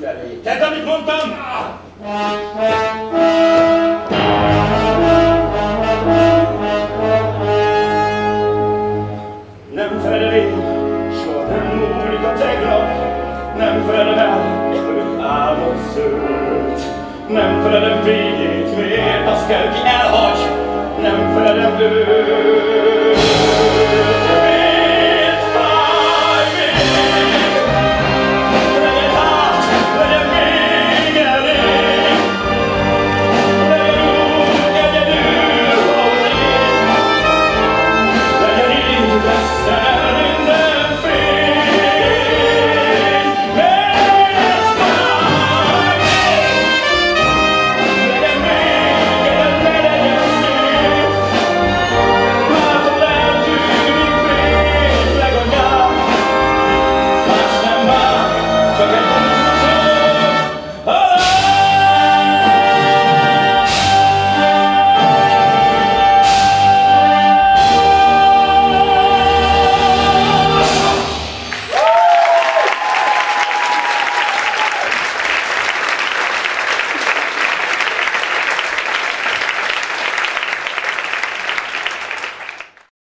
felé. Tedd, amit mondtam! Nem felelé, soha nem múlik a tegnap, nem felel, el, hogy álmod szőt. Nem felelem végét, miért azt kell ki elhagy, nem felelem őt.